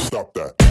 Stop that.